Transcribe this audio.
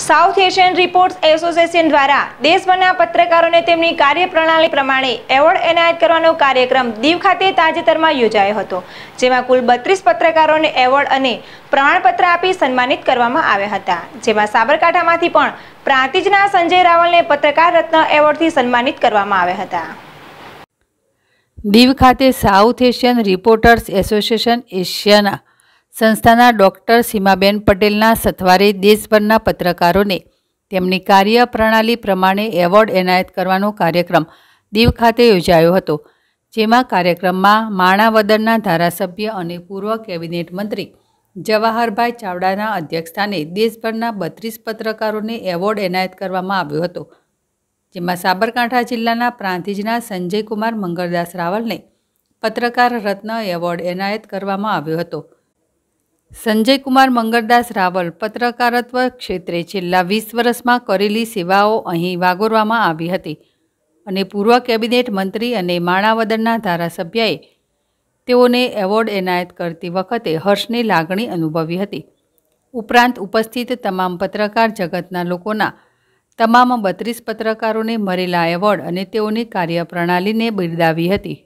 South Asian reports association દ્વારા દેશભરના પત્રકારોને તેમની કાર્યપ્રણાલી પ્રમાણે એવોર્ડ એનાયત કરવાનો કાર્યક્રમ દીવ ખાતે તાજેતરમાં યોજાયો હતો, જેમાં કુલ બત્રીસ પત્રકારોને એવોર્ડ અને પ્રમાણપત્ર આપી સન્માનિત કરવામાં આવ્યા હતા. જેમાં સાબરકાંઠામાંથી પણ પ્રાંતિજના સંજય રાવલને પત્રકાર રત્ન એવોર્ડથી સન્માનિત કરવામાં આવ્યા હતા. દીવ ખાતે સાઉથ એશિયન રિપોર્ટર્સ એસોસિએશન એશિયાના સંસ્થાના ડૉક્ટર સીમાબેન પટેલના સથવારે દેશભરના પત્રકારોને તેમની કાર્યપ્રણાલી પ્રમાણે એવોર્ડ એનાયત કરવાનો કાર્યક્રમ દીવ ખાતે યોજાયો હતો, જેમાં કાર્યક્રમમાં માણાવદરના ધારાસભ્ય અને પૂર્વ કેબિનેટ મંત્રી જવાહરભાઈ ચાવડાના અધ્યક્ષસ્થાને દેશભરના બત્રીસ પત્રકારોને એવોર્ડ એનાયત કરવામાં આવ્યો હતો, જેમાં સાબરકાંઠા જિલ્લાના પ્રાંતિજના સંજયકુમાર મંગળદાસ રાવલને પત્રકાર રત્ન એવોર્ડ એનાયત કરવામાં આવ્યો હતો. સંજયકુમાર મંગળદાસ રાવલ પત્રકારત્વ ક્ષેત્રે છેલ્લા વીસ વર્ષમાં કરેલી સેવાઓ અહીં વાગોરવામાં આવી હતી અને પૂર્વ કેબિનેટ મંત્રી અને માણાવદરના ધારાસભ્યએ તેઓને એવોર્ડ એનાયત કરતી વખતે હર્ષની લાગણી અનુભવી હતી. ઉપરાંત ઉપસ્થિત તમામ પત્રકાર જગતના લોકોના તમામ બત્રીસ પત્રકારોને મળેલા એવોર્ડ અને તેઓની કાર્યપ્રણાલીને બિરદાવી હતી.